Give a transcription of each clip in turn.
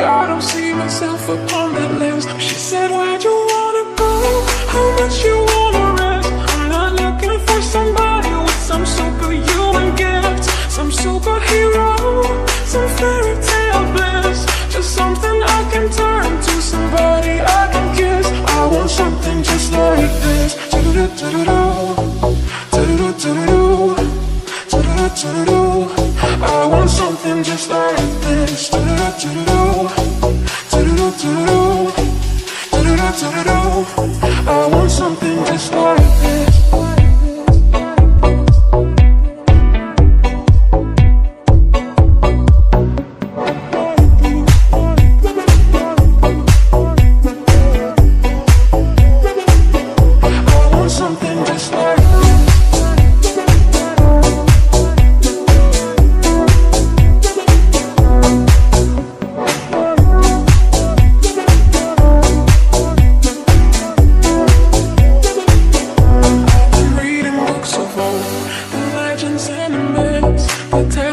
I don't see myself upon that list. She said, Where'd you wanna go? How much you wanna risk? I'm not looking for somebody with some superhuman gifts, some superhero, some fairy tale bliss. Just something I can turn to, somebody I can kiss. I want something just like this. Do-do-do-do-do. Do-do-do-do-do. Do-do-do-do-do. I want something just like this. Do-do-do-do-do. Do-do-do-do-do. Do-do-do-do-do.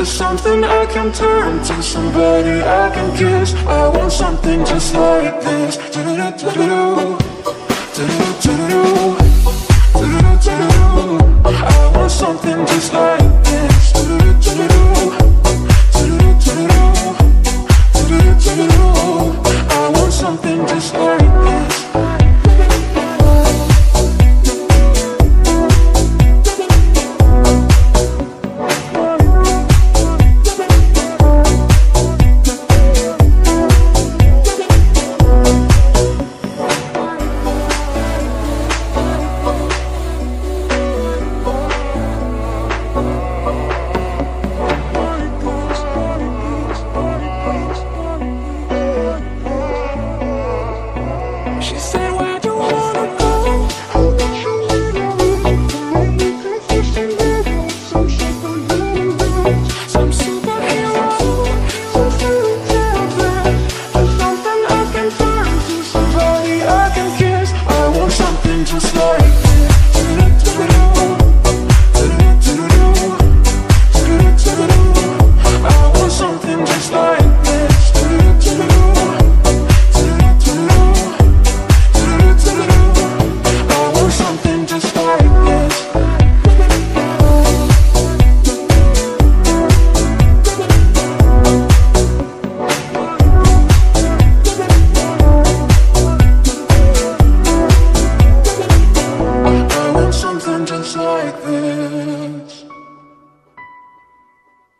for something I can turn to somebody I can kiss. I want something just like this. I want something just like